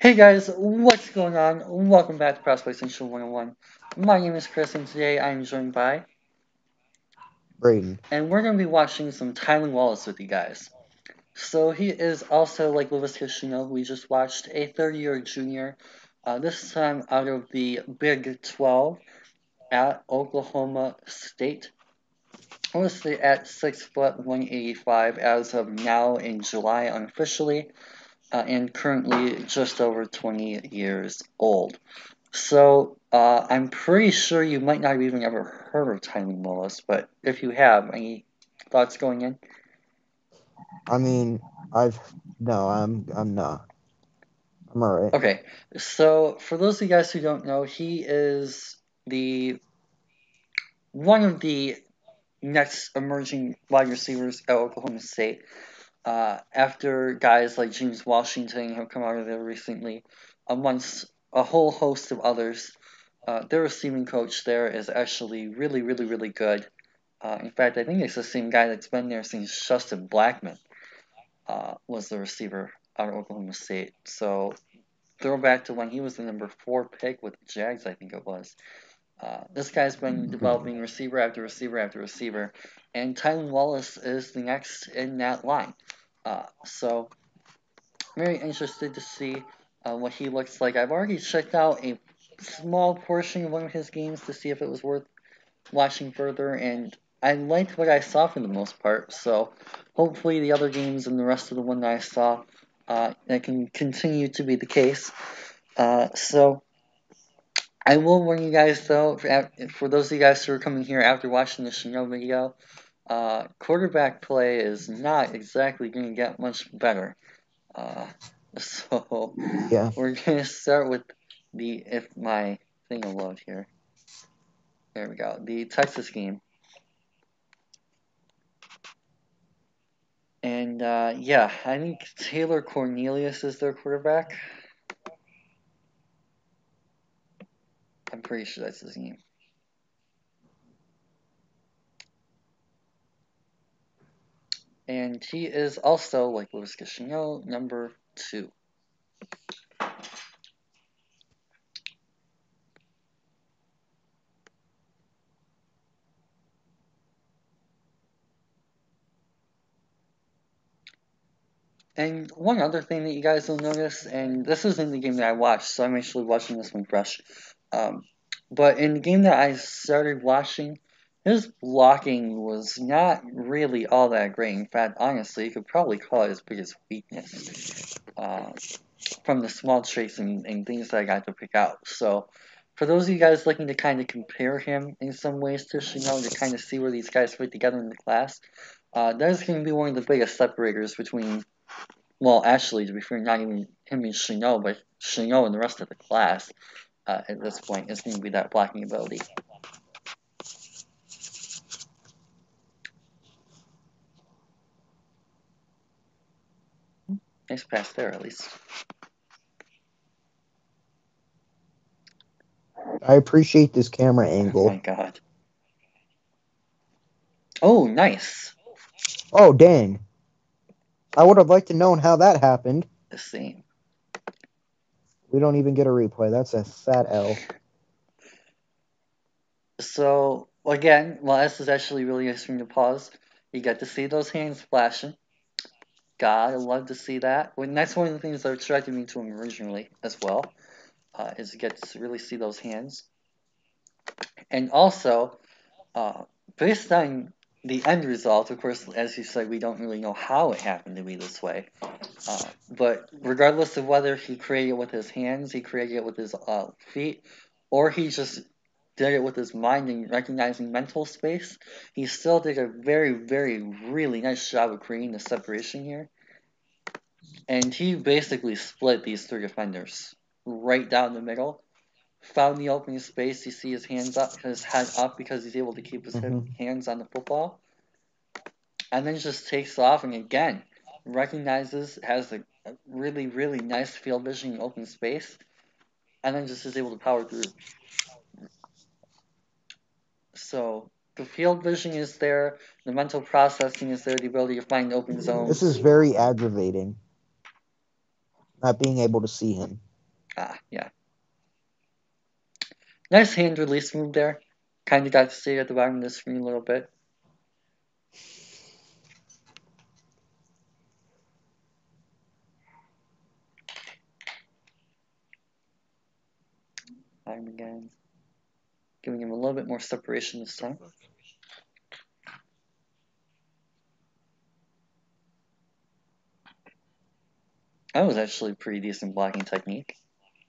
Hey guys, what's going on? Welcome back to Prospect Central 101. My name is Chris, and today I'm joined by Braden. and we're going to be watching some Tylan Wallace with you guys. So he is also, like Laviska Shenault, we just watched a third-year junior, uh, this time out of the Big 12 at Oklahoma State. Listed at 6 foot 185 as of now in July unofficially, uh, and currently just over 20 years old. So uh, I'm pretty sure you might not have even ever heard of Tylan Wallace, but if you have, any thoughts going in? I mean, I've no, I'm I'm not. I'm alright. Okay, so for those of you guys who don't know, he is the one of the next emerging wide receivers at Oklahoma State. Uh, after guys like James Washington have come out of there recently, amongst a whole host of others, uh, their receiving coach there is actually really, really, really good. Uh, in fact, I think it's the same guy that's been there since Justin Blackmon uh, was the receiver out of Oklahoma State. So, throwback to when he was the number four pick with the Jags, I think it was. Uh, this guy's been developing receiver after receiver after receiver, and Tylan Wallace is the next in that line. Uh, so, very interested to see uh, what he looks like. I've already checked out a small portion of one of his games to see if it was worth watching further, and I liked what I saw for the most part. So, hopefully, the other games and the rest of the one that I saw uh, that can continue to be the case. Uh, so. I will warn you guys though, for, for those of you guys who are coming here after watching the Shenault video, uh, quarterback play is not exactly going to get much better. Uh, so Yeah. we're going to start with the, if my thing will load here. There we go. The Texas game. And uh, yeah, I think Taylor Cornelius is their quarterback. I'm pretty sure that's his name. And he is also, like Laviska Shenault, number two. And one other thing that you guys will notice, and this isn't the game that I watched, so I'm actually watching this one fresh. Um, but in the game that I started watching, his blocking was not really all that great. In fact, honestly, you could probably call it his biggest weakness uh, from the small traits and, and things that I got to pick out. So, for those of you guys looking to kind of compare him in some ways to Shenault to kind of see where these guys fit together in the class, uh, that is going to be one of the biggest separators between, well, actually, to be fair, not even him and Shenault, but Shenault and the rest of the class uh, at this point is going to be that blocking ability. Nice pass there, at least. I appreciate this camera angle. Oh my god. Oh, nice. Oh dang. I would have liked to known how that happened. The same. We don't even get a replay. That's a fat L. So, again, this is actually really me to pause, you get to see those hands flashing. God, I love to see that. That's one of the things that attracted me to him originally as well, uh, is to get to really see those hands. And also, uh, based on the end result, of course, as you said, we don't really know how it happened to be this way. Uh, but regardless of whether he created it with his hands, he created it with his uh, feet, or he just did it with his mind and recognizing mental space, he still did a very, very, really nice job of creating the separation here. And he basically split these three defenders right down the middle. Found the opening space. You see his hands up, his head up because he's able to keep his Mhm. hands on the football. And then just takes off and again recognizes, has a, a really, really nice field vision in open space. And then just is able to power through. So the field vision is there, the mental processing is there, the ability to find open zones. This is very aggravating. not being able to see him. Ah, yeah. Nice hand release move there. Kind of got to see it at the bottom of the screen a little bit. Time again. Giving him a little bit more separation this time. That was actually pretty decent blocking technique.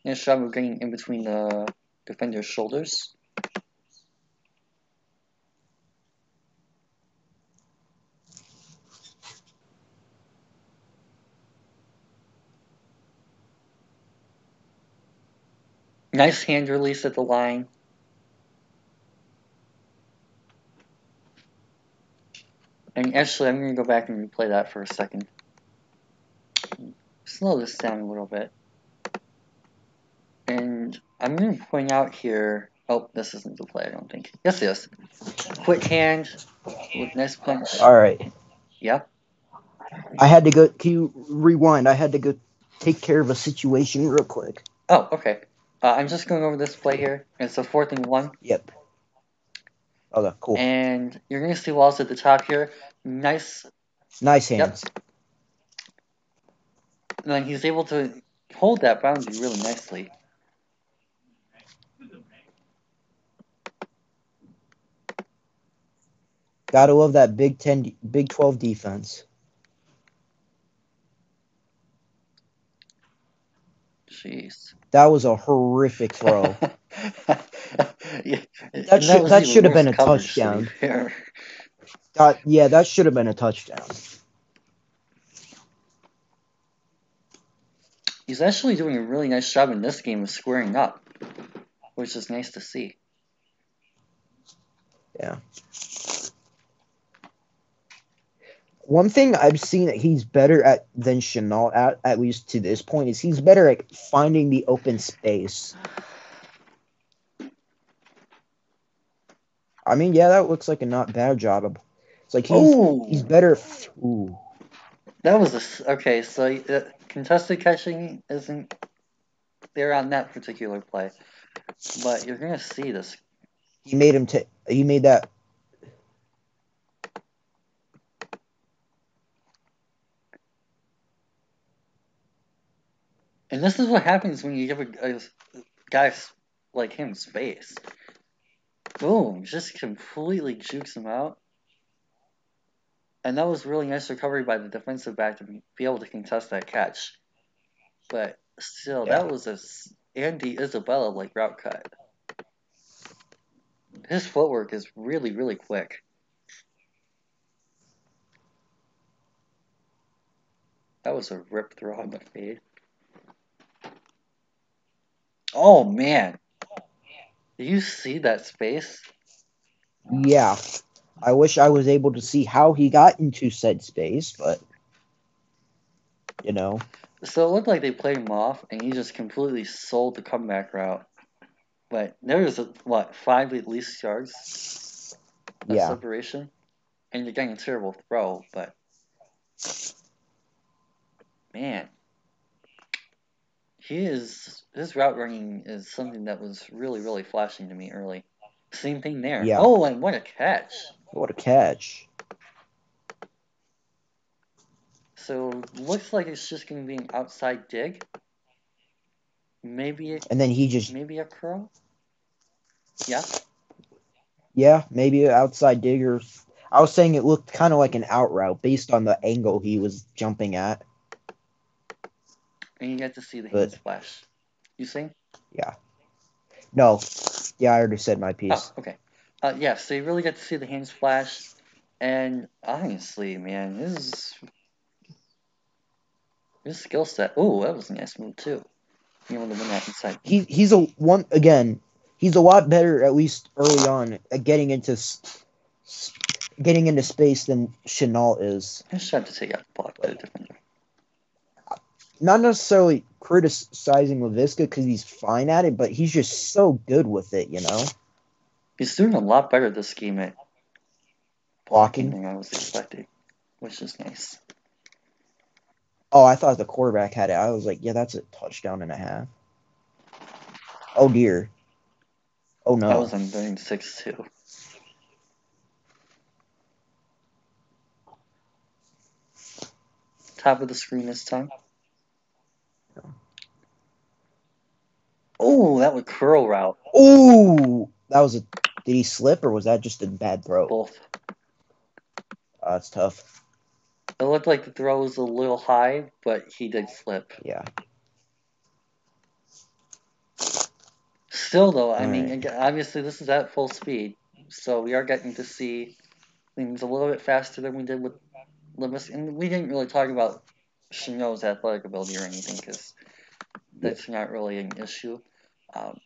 Nice job of getting in between the defender's shoulders. Nice hand release at the line. And actually, I'm going to go back and replay that for a second. Slow this down a little bit. And I'm going to point out here. Oh, this isn't the play, I don't think. Yes, it is. Quick hand with nice punch. All right. Yep. I had to go. Can you rewind? I had to go take care of a situation real quick. Oh, okay. Uh, I'm just going over this play here. It's a fourth and one. Yep. Okay, cool. And you're going to see Wallace at the top here. Nice. nice hands. Yep. And then he's able to hold that boundary really nicely. Gotta love that Big Ten, Big Twelve defense. Jeez. That was a horrific throw. yeah, That should- that should have been a touchdown. That, yeah, that should have been a touchdown. He's actually doing a really nice job in this game of squaring up, which is nice to see. Yeah. One thing I've seen that he's better at than Shenault at at least to this point is he's better at finding the open space. I mean, yeah, that looks like a not bad job. It's like he's Oh, he's better. Ooh, that was a okay. So uh, contested catching isn't there on that particular play, but you're gonna see this. he made him. take. he made that. And this is what happens when you give a, a guy like him space. Boom! Just completely jukes him out. And that was really nice recovery by the defensive back to be, able to contest that catch. But still, Yeah. that was a Andy Isabella like route cut. His footwork is really, really quick. That was a rip throw on the fade. Oh man. Do you see that space? Yeah, I wish I was able to see how he got into said space, but you know, So it looked like they played him off and he just completely sold the comeback route. But there was, uh, what, five at least yards of yeah. separation? And you're getting a terrible throw, but. Man. He is. His route running is something that was really, really flashing to me early. Same thing there. Yeah. Oh, and what a catch. What a catch! So looks like it's just going to be an outside dig. Maybe, And then he just, maybe a curl. Yeah. yeah, maybe an outside digger. I was saying it looked kind of like an out route based on the angle he was jumping at. And you get to see the But- splash. You sing? Yeah. No, yeah, I already said my piece. Oh, okay. Uh, yeah, so you really get to see the hand splash. And honestly, man, his his skill set. Oh, that was a nice move too. Able to win that inside. He he's a one again. He's a lot better, at least early on, at getting into getting into space than Shenault is. I just job to take out the block by the defender. Not necessarily criticizing Laviska because he's fine at it, but he's just so good with it, you know. He's doing a lot better this game at Blocking. than I was expecting, which is nice. Oh, I thought the quarterback had it. I was like, yeah, that's a touchdown and a half. Oh dear. Oh no. That was on third and six too. Top of the screen this time. Oh, that was curl route. Oh, that was a. Did he slip or was that just a bad throw? Both. Uh, that's tough. It looked like the throw was a little high, but he did slip. Yeah. Still, though, I All mean, right. again, obviously this is at full speed, so we are getting to see things a little bit faster than we did with Levis. And we didn't really talk about Shenault's athletic ability or anything because that's not really an issue. Um,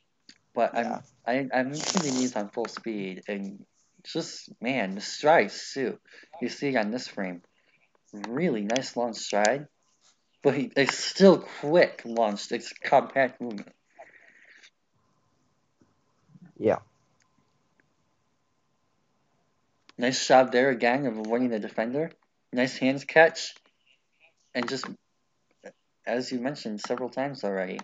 but Yeah. I'm I, I'm hitting these on full speed, and just man, the strides too. You see on this frame, really nice long stride, but he, it's still quick launched. It's compact movement. Yeah. Nice job there again of avoiding the defender. Nice hands catch. And just, as you mentioned several times already,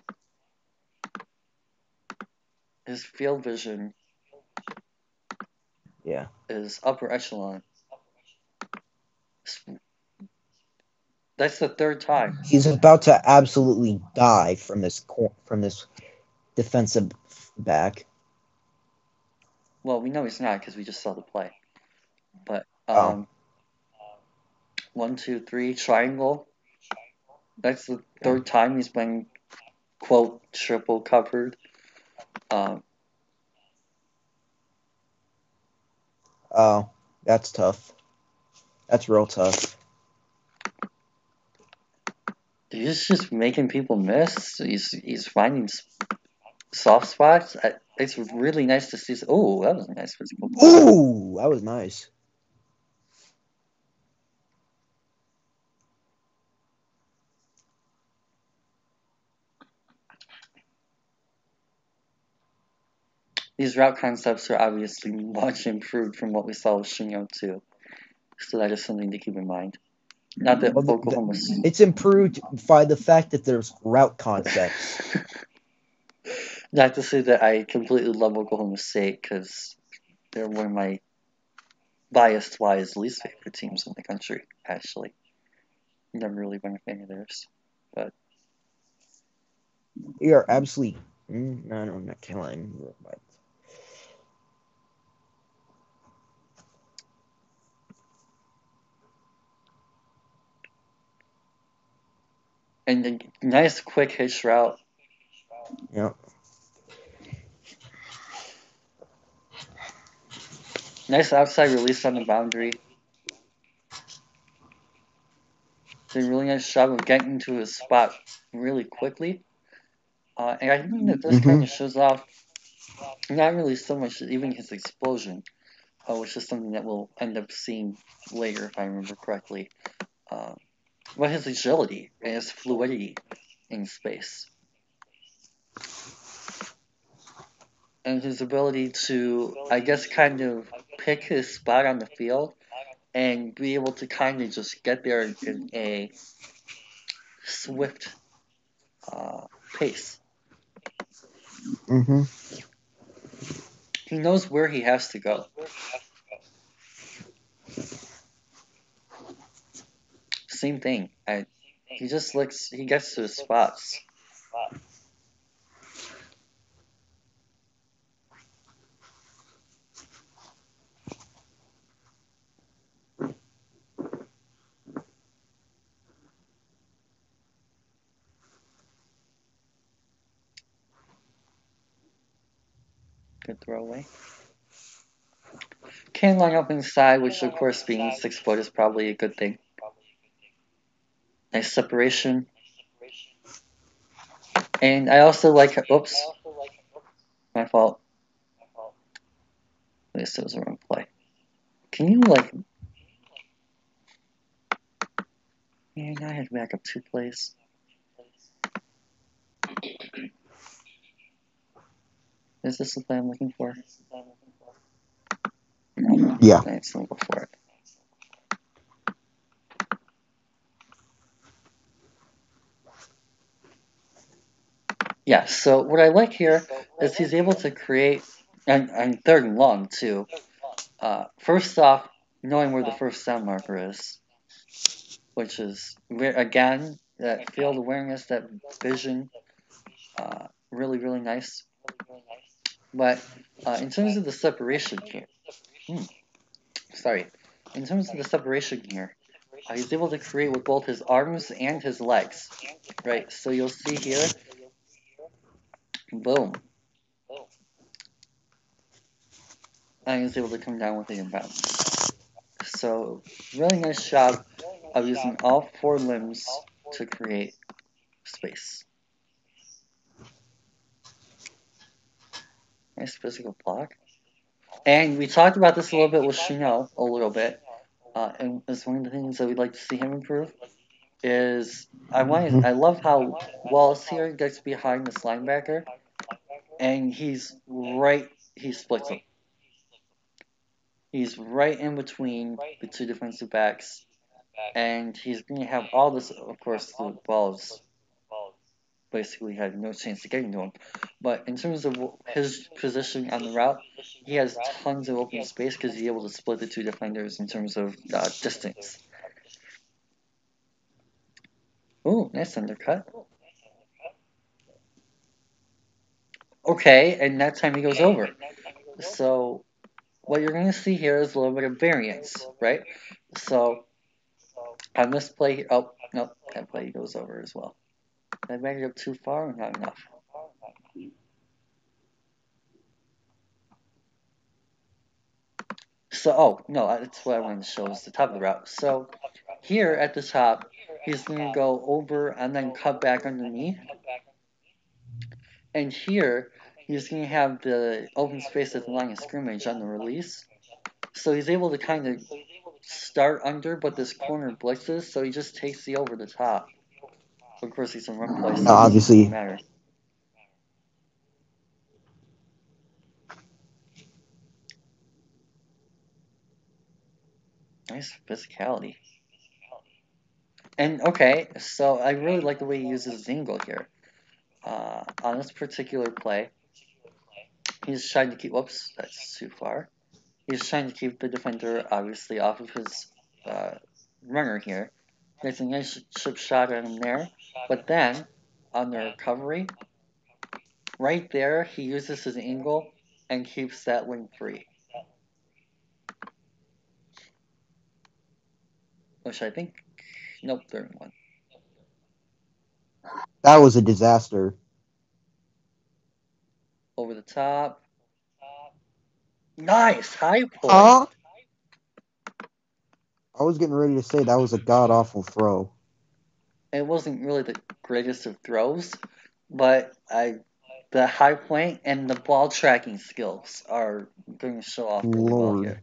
his field vision Yeah. is upper echelon. That's the third time. He's about to absolutely die from this cor- from this defensive back. Well, we know he's not because we just saw the play. But, Oh. um, one, two, three, triangle. That's the third time he's been, quote, triple covered. Um, Oh, that's tough. That's real tough. He's just making people miss. He's he's finding soft spots. I, it's really nice to see. Oh, that was a nice physical. Ooh, that was nice. These route concepts are obviously much improved from what we saw with Shenault too. So that is something to keep in mind. Not that Well, the- Oklahoma. It's improved by the fact that there's route concepts. Not to say that I completely love Oklahoma State because they're one of my biased wise least favorite teams in the country. Actually, never really been a fan of theirs. but You are absolutely. Mm, no, no, I'm not killing. And a nice quick hitch route. yeah, Nice outside release on the boundary. Did a really nice job of getting to his spot really quickly. Uh, and I think that this Mhm. kind of shows off not really so much even his explosion, uh, which is something that we'll end up seeing later if I remember correctly, uh, but his agility and his fluidity in space. And his ability to, I guess, kind of pick his spot on the field and be able to kind of just get there in a swift uh, pace. mm-hmm. He knows where he has to go. Same thing. I, he just looks. He gets to his spots. Good throwaway. Can line up inside, which of course being six foot is probably a good thing. Nice separation. And I also like. Oops, my fault. I guess it was a wrong play. Can you like? Man, I had to back up two plays. Is this the play I'm looking for? Yeah. Let go for it. Yeah, so what I like here is he's able to create, and, and third and long too. Uh, first off, knowing where the first sound marker is, which is, again, that field awareness, that vision, uh, really, really nice. But uh, in terms of the separation here, hmm, sorry, in terms of the separation here, uh, he's able to create with both his arms and his legs, right? So you'll see here, boom, and he's able to come down with it in bounds. So really nice job of using all four limbs to create space. Nice physical block. And we talked about this a little bit with Shenault, a little bit. Uh, and it's one of the things that we'd like to see him improve. Is I want. I love how Wallace here gets behind this linebacker, and he's right he splits him. He's right in between the two defensive backs, and he's going to have all this. Of course, the balls basically had no chance of getting to him. But in terms of his position on the route, he has tons of open space because he's able to split the two defenders in terms of uh, distance. Ooh, nice undercut. Okay, and that time he goes over. So, what you're going to see here is a little bit of variance, right? So, on this play, oh, no, that play goes over as well. I made it up too far or not enough? So, oh, no, that's what I wanted to show is the top of the route. So, here at the top, he's going to go over and then cut back underneath. And here, he's going to have the open space at the line of scrimmage on the release. So he's able to kind of start under, but this corner blitzes, so he just takes the over the top. Of course, he's in run place. So obviously. Matter. Nice physicality. And okay, so I really like the way he uses Zingle here. Uh, on this particular play, he's trying to keep. Whoops, that's too far. He's trying to keep the defender obviously off of his uh, runner here. There's a nice chip shot on him there. But then, on the recovery, right there, he uses his angle and keeps that wing free. Which I think, nope, third one. That was a disaster. Over the top. Nice high point. Uh, I was getting ready to say that was a god awful throw it wasn't really the greatest of throws, but I the high point and the ball tracking skills are going to show off really Lord. well here.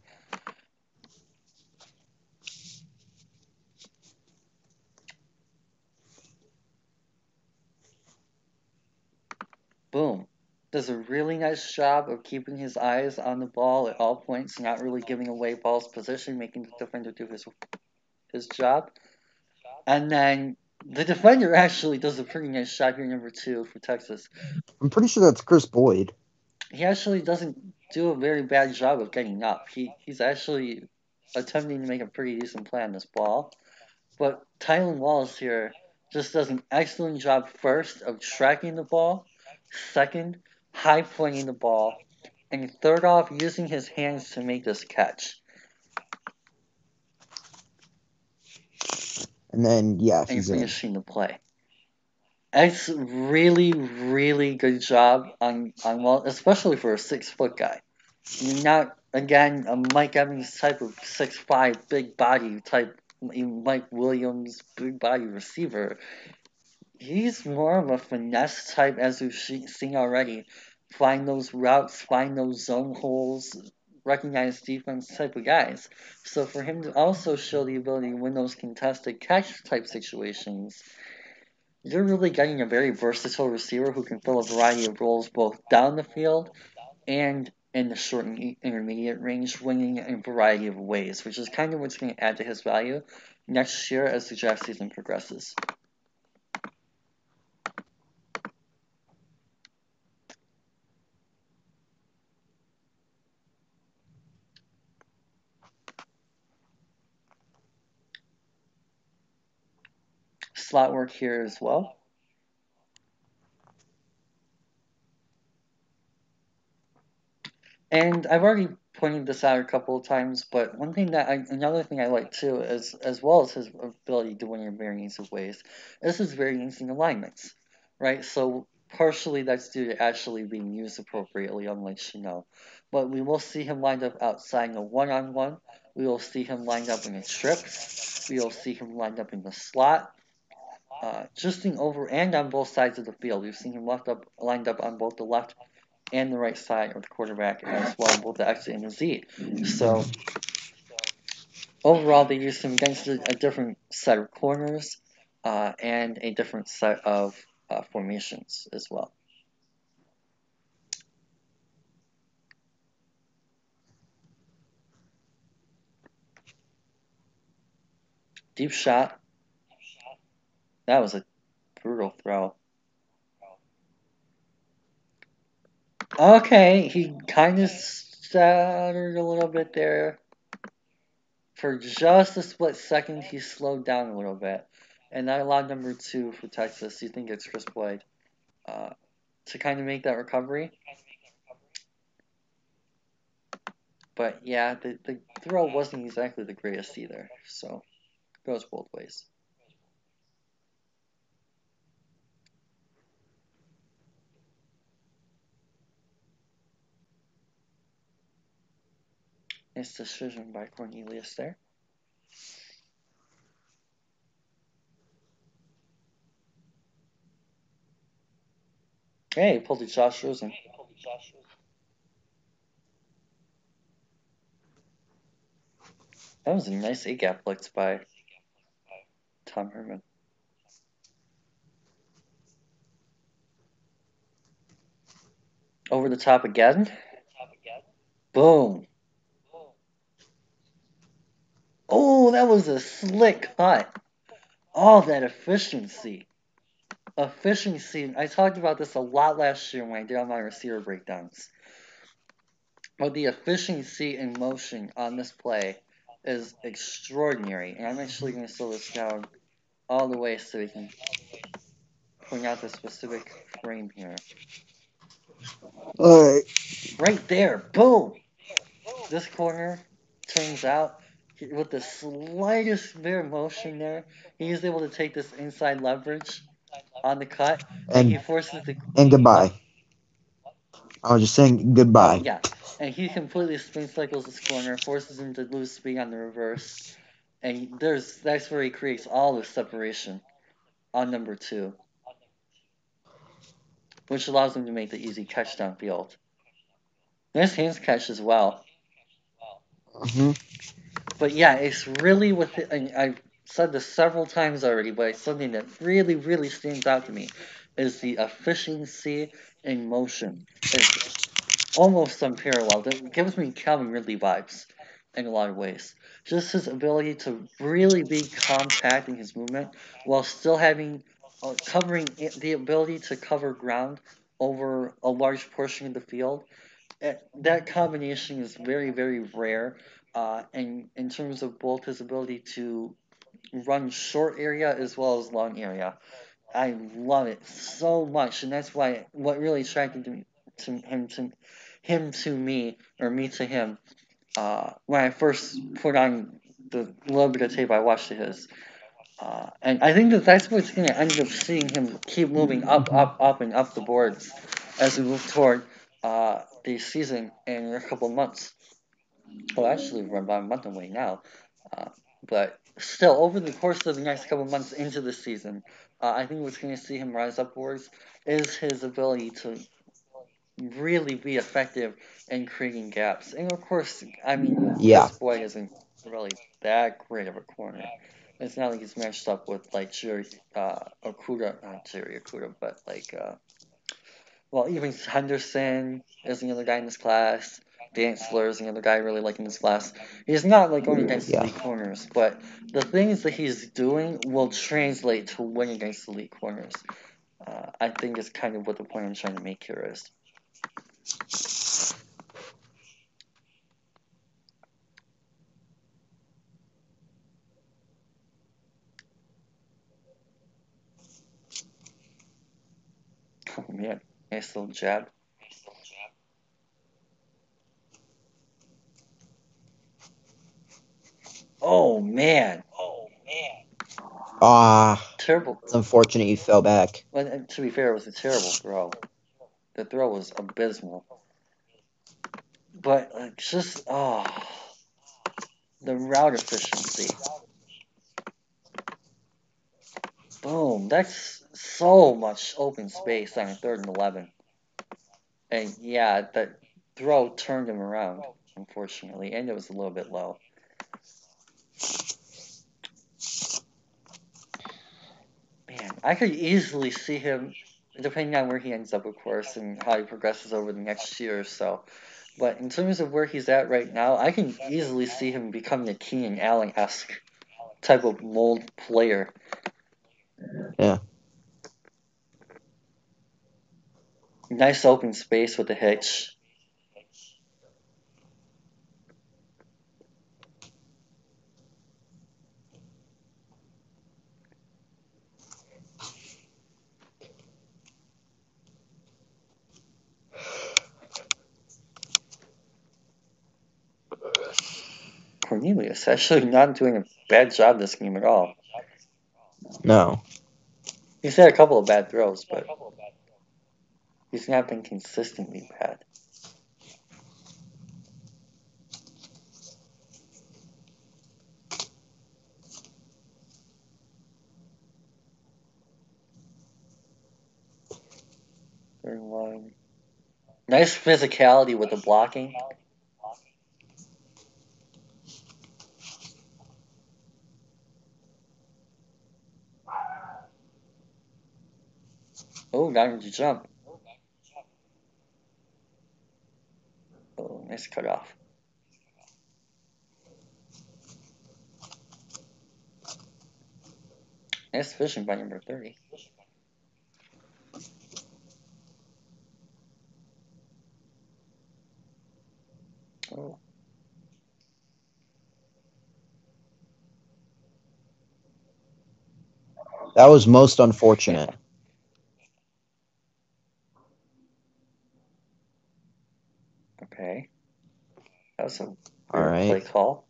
Boom. Does a really nice job of keeping his eyes on the ball at all points, not really giving away ball's position, making the defender do his his job. And then the defender actually does a pretty nice shot here, number two for Texas. I'm pretty sure that's Kris Boyd. He actually doesn't do a very bad job of getting up. He he's actually attempting to make a pretty decent play on this ball. But Tylan Wallace here just does an excellent job first of tracking the ball, second, high pointing the ball, and third off, using his hands to make this catch. And then yeah, and he's finishing the play. It's really, really good job on on well, especially for a six foot guy. You're not again a Mike Evans type of six five big body type Mike Williams big body receiver. He's more of a finesse type, as we've seen already. Find those routes, find those zone holes, recognize defense type of guys. So for him to also show the ability to win those contested catch type situations, you're really getting a very versatile receiver who can fill a variety of roles both down the field and in the short and intermediate range, winning in a variety of ways, which is kind of what's going to add to his value next year as the draft season progresses. Slot work here as well. And I've already pointed this out a couple of times, but one thing that I, another thing I like too is, as well as his ability to win in variance of ways, is his variance in alignments, right? So partially that's due to actually being used appropriately, unlike Shenault. But we will see him lined up outside in a one-on-one. We will see him lined up in a trip. We will see him lined up in the slot. Uh, just in over and on both sides of the field. We've seen him left up, lined up on both the left and the right side of the quarterback as well, both the X and the Z. So overall, they used him against a, a different set of corners uh, and a different set of uh, formations as well. Deep shot. That was a brutal throw. Okay, he kind of stuttered a little bit there. For just a split second, he slowed down a little bit. And that allowed number two for Texas, you think it's Kris Boyd, uh, to kind of make that recovery. But yeah, the, the throw wasn't exactly the greatest either. So, goes both ways. Nice decision by Cornelius there. Hey, he pulled a Josh Rosen. That was a nice A-gap blitz by Tom Herman. Over the top again. Boom. Oh, that was a slick cut. Oh, that efficiency. Efficiency. I talked about this a lot last year when I did all my receiver breakdowns. But the efficiency in motion on this play is extraordinary. And I'm actually going to slow this down all the way so we can point out the specific frame here. Alright. Right there. Boom. This corner turns out with the slightest bit of motion there, he is able to take this inside leverage on the cut, and, And he forces the and goodbye. I was just saying goodbye. yeah, and he completely spin cycles this corner, forces him to lose speed on the reverse, and there's that's where he creates all the separation on number two, which allows him to make the easy catch downfield. Nice hands catch as well. hmm But yeah, it's really with it, and I've said this several times already, but it's something that really, really stands out to me is the efficiency in motion. It's almost unparalleled. It gives me Calvin Ridley vibes in a lot of ways. Just his ability to really be compact in his movement while still having uh, covering it, the ability to cover ground over a large portion of the field. Eh, That combination is very, very rare uh, and in terms of both his ability to run short area as well as long area. I love it so much, and that's why what really attracted to, me, to him to him to me or me to him uh, when I first put on the little bit of tape I watched his. Uh, and I think that that's what's going to end up seeing him keep moving up, up, up, and up the boards as we move toward uh, the season in a couple months. Well, actually, we're about a month away now. Uh, but still, over the course of the next couple months into the season, uh, I think what's going to see him rise upwards is his ability to really be effective in creating gaps. And of course, I mean, Yeah. this boy isn't really that great of a corner. It's not like he's matched up with like Jerry uh, Okudah, not Jerry Okudah, but like, uh, well, even Henderson is another guy in this class dance slurs and the other guy really liking this class. He's not like going against yeah. the corners, but the things that he's doing will translate to winning against the elite corners. Uh, I think is kind of what the point I'm trying to make here is. Oh man, nice little jab. Oh man. Oh man. Ah, Terrible. it's unfortunate you fell back. Well, to be fair, it was a terrible throw. The throw was abysmal. But like, just oh, the route efficiency. Boom. That's so much open space on a third and eleven. And yeah, that throw turned him around, unfortunately, and it was a little bit low. I could easily see him, depending on where he ends up, of course, and how he progresses over the next year or so. But in terms of where he's at right now, I can easily see him becoming a Keenan Allen esque type of mold player. Yeah. Nice open space with the hitch. Cornelius actually not doing a bad job this game at all. No. He's had a couple of bad throws, but he's not been consistently bad. Third one. Nice physicality with the blocking. Him to jump. Oh, nice cut off. Nice fishing by number 30. Oh. That was most unfortunate. Okay. That was a All weird right. play call.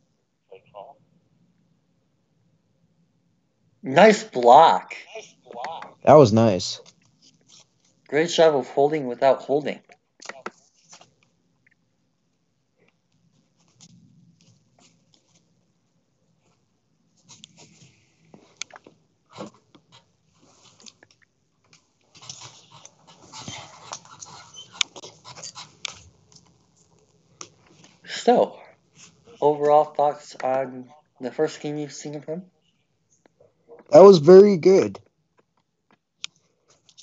Nice block. That was nice. Great job of holding without holding. So, overall thoughts on the first game you've seen of him? That was very good.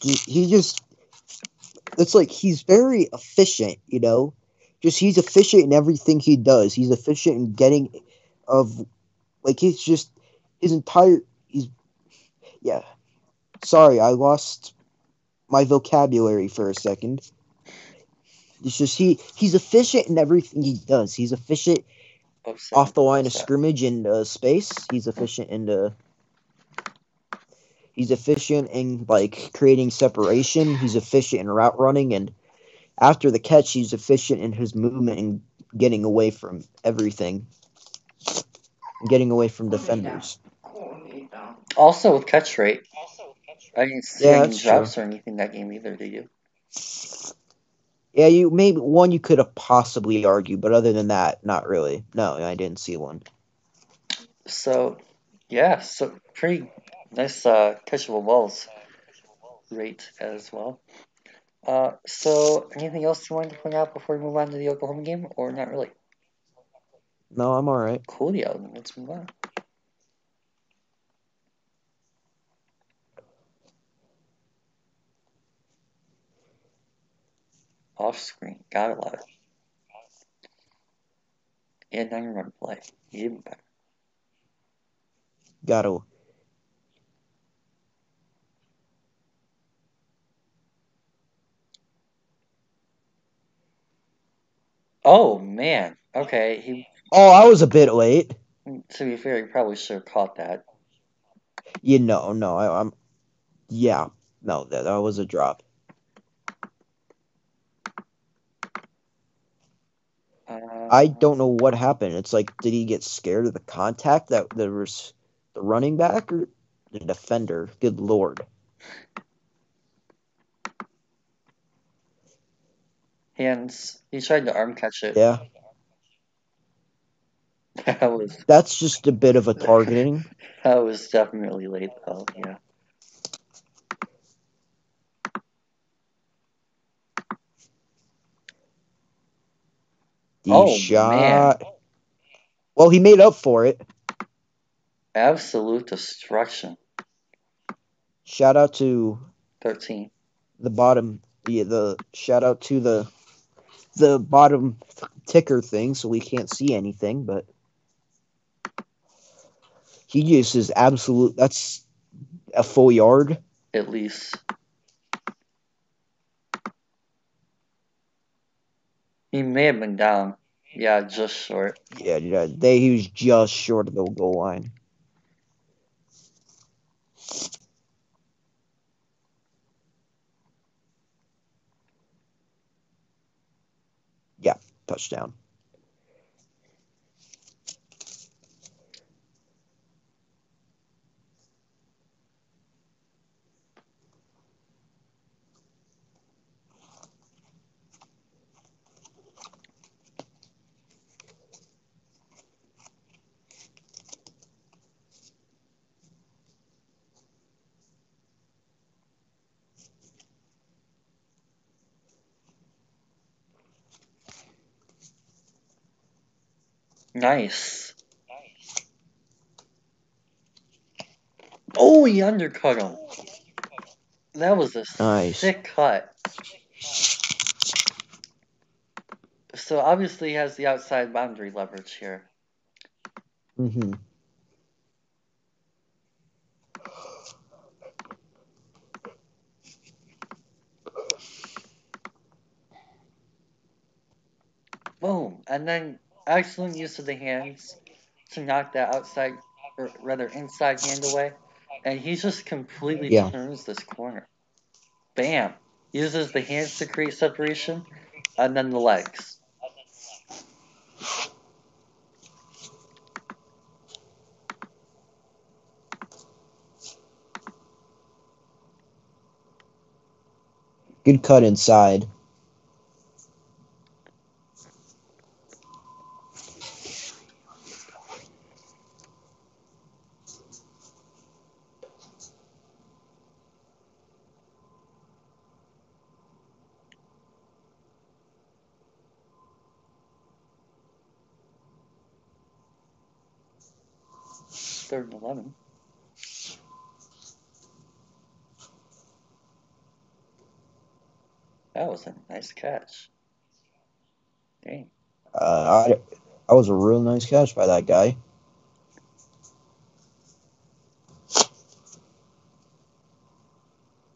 He, he just it's like he's very efficient, you know. Just he's efficient in everything he does. He's efficient in getting of like he's just his entire he's yeah. Sorry, I lost my vocabulary for a second. It's just he he's efficient in everything he does. He's efficient Oh, seven off the line of scrimmage in uh, space. He's efficient in the. He's efficient in like creating separation. He's efficient in route running, and after the catch, he's efficient in his movement and getting away from everything, getting away from defenders. Also with catch rate. I didn't see Yeah, any that's drops or anything that game either, did you? Yeah, you maybe one you could have possibly argued, but other than that, not really. No, I didn't see one. So, yeah, so pretty nice uh, catchable balls rate as well. Uh, so, anything else you wanted to point out before we move on to the Oklahoma game, or not really? No, I'm all right. Coolio, let's move on. Off screen, gotta love it. you're gonna play, even better. Got to. Oh man, okay. He, Oh, I was a bit late. to be fair, he probably should have caught that. You know, no, I, I'm. Yeah, no, that, that was a drop. I don't know what happened. It's like, did he get scared of the contact that there was the running back or the defender? Good lord. Hands. He tried to arm catch it. Yeah, That was that's just a bit of a targeting. that was definitely late though. Yeah. Oh, shot. Well, he made up for it. Absolute destruction. Shout out to Thirteen. the bottom. Yeah, the shout out to the the bottom ticker thing, so we can't see anything. But he just is absolute. That's a full yard. At least. He may have been down. Yeah, just short. Yeah, yeah. They he was just short of the goal line. Yeah, touchdown. Nice. Oh, he undercut him. That was a Nice. sick cut. So obviously he has the outside boundary leverage here. hmm Boom. And then excellent use of the hands to knock that outside, or rather inside hand away. And he just completely Yeah. turns this corner. Bam. Uses the hands to create separation, and then the legs. Good cut inside. Third and 11. That was a nice catch. Dang. Uh, I, that was a real nice catch by that guy.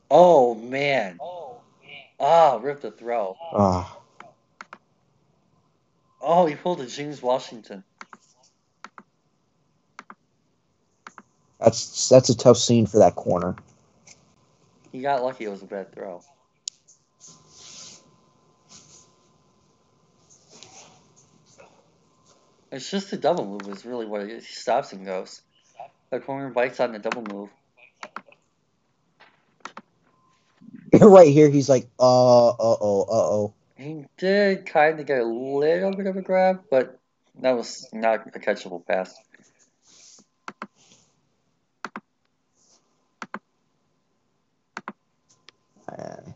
Oh, man. Oh, man. Ah, ripped the throw. Ah, Oh, he pulled a James Washington. That's that's a tough scene for that corner. He got lucky it was a bad throw. It's just the double move is really what it is. He stops and goes. The corner bites on the double move. right here, he's like, uh, uh oh, uh oh. He did kind of get a little bit of a grab, but that was not a catchable pass. Uh,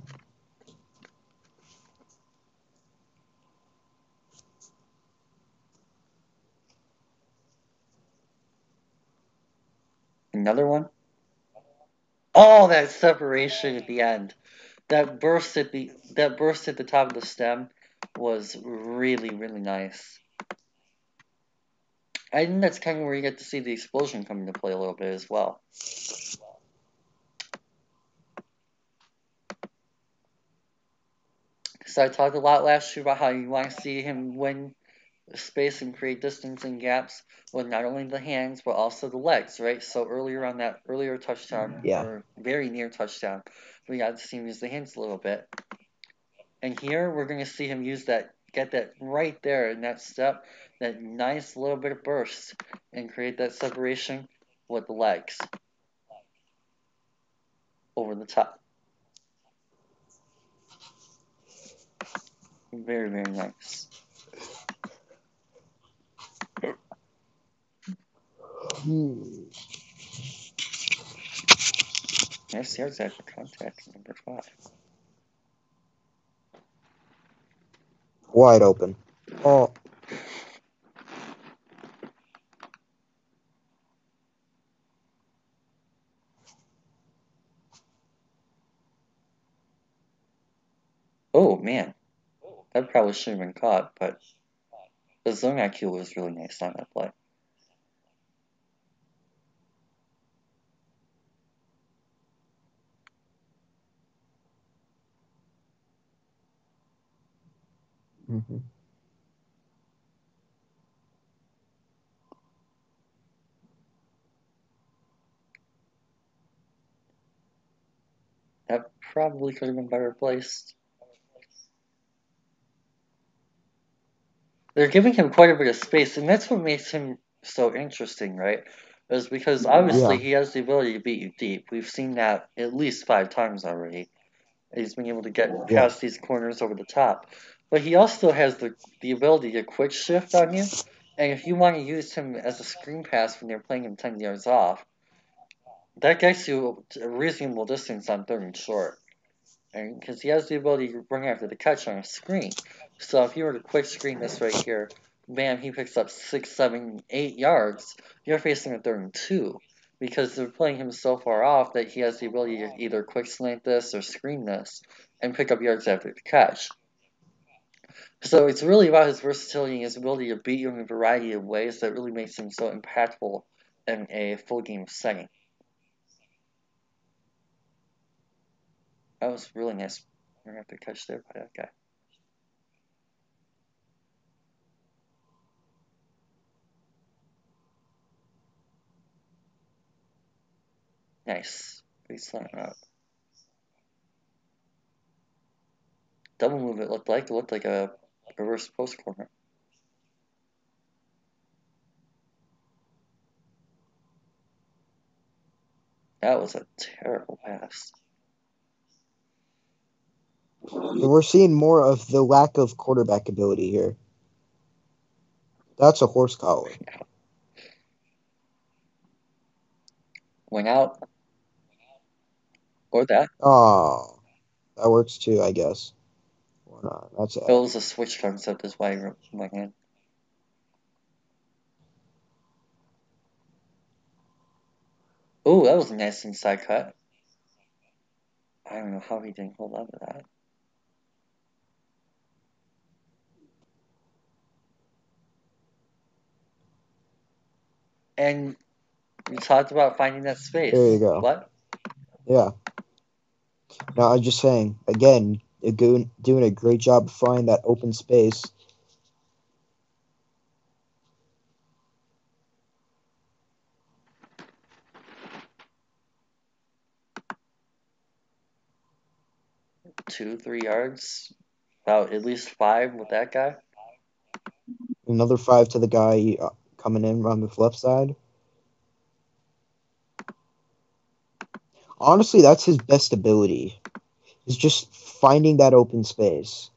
Another one. Oh, that separation at the end. That burst at the that burst at the top of the stem was really really nice. I think that's kind of where you get to see the explosion come into play a little bit as well. So I talked a lot last year about how you want to see him win space and create distance and gaps with not only the hands but also the legs, right? So earlier on that earlier touchdown, Yeah. or very near touchdown, we got to see him use the hands a little bit. And here we're going to see him use that get that right there in that step, that nice little bit of burst, and create that separation with the legs over the top. Very, very nice. Hmm. Nice yards after contact, number five. Wide open. Oh, Oh, man. That probably should have been caught, but the zone IQ was really nice on that play. mhm. That probably could have been better placed. They're giving him quite a bit of space, and that's what makes him so interesting, right? Is because obviously Yeah. he has the ability to beat you deep. We've seen that at least five times already. He's been able to get Yeah. past these corners over the top. But he also has the, the ability to quick shift on you, and if you want to use him as a screen pass when you're playing him 10 yards off, that gets you a reasonable distance on third and short. And because he has the ability to run after the catch on a screen. So if you were to quick screen this right here, bam, he picks up six, seven, eight yards, you're facing a third and two. Because they're playing him so far off that he has the ability to either quick slant this or screen this and pick up yards after the catch. So it's really about his versatility and his ability to beat you in a variety of ways that really makes him so impactful in a full game setting. That was really nice. We're gonna have to catch there by that guy. Nice. Big slant route. Double move it looked like. It looked like a reverse post corner. That was a terrible pass. We're seeing more of the lack of quarterback ability here. That's a horse collar. Went out. Or that. Oh, that works too, I guess. Why not? That's It it. was a switch concept, is why he went in. Ooh, that was a nice inside cut. I don't know how he didn't hold on to that. And you talked about finding that space. There you go. What? Yeah. No, I'm just saying. Again, doing a great job of finding that open space. Two, three yards? About at least five with that guy? Another five to the guy uh, coming in on the left side. Honestly, that's his best ability. Is just finding that open space.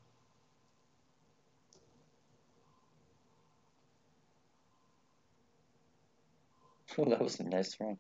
Oh, that was a nice run.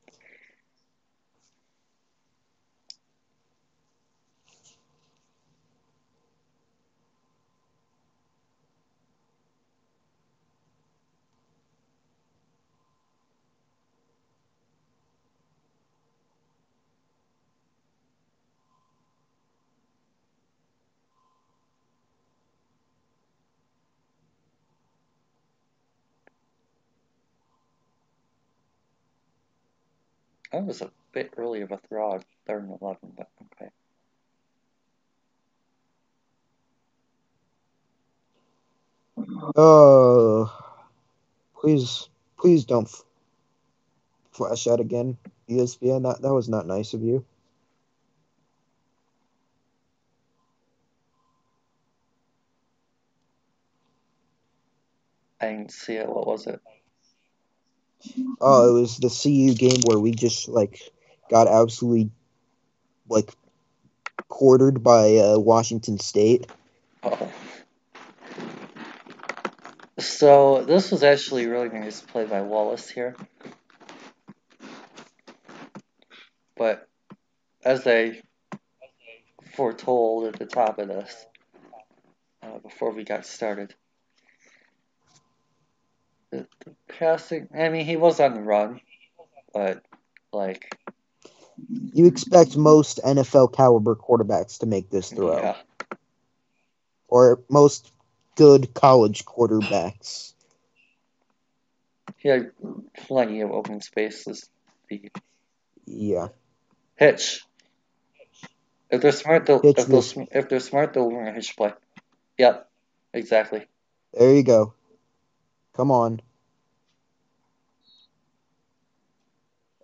That was a bit early of a throw third and 11, but okay. Oh, please, please don't flash that again, ESPN. That that was not nice of you. I didn't see it. What was it? Oh, it was the CU game where we just like got absolutely like quartered by uh, Washington State. Oh. So this was actually really nice play by Wallace here. But as I foretold at the top of this, uh, before we got started, the, passing, I mean, he was on the run, but like, You expect most NFL caliber quarterbacks to make this throw, yeah, or most good college quarterbacks. he had plenty of open spaces. Yeah, hitch. If they're smart, they'll Hitch if they'll if they're smart, they'll learn a hitch play. Yep, exactly. there you go. Come on.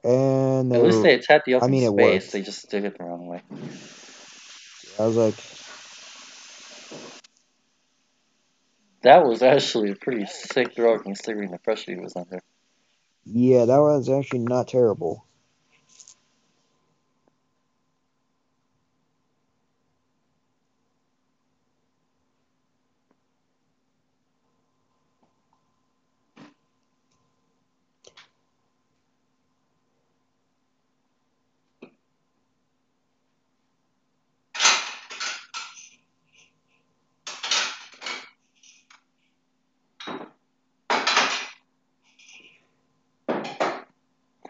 And At least they they attacked the I open mean, space. They just did it the wrong way. I was like, That was actually a pretty sick throw considering the pressure he was under. yeah, that was actually not terrible.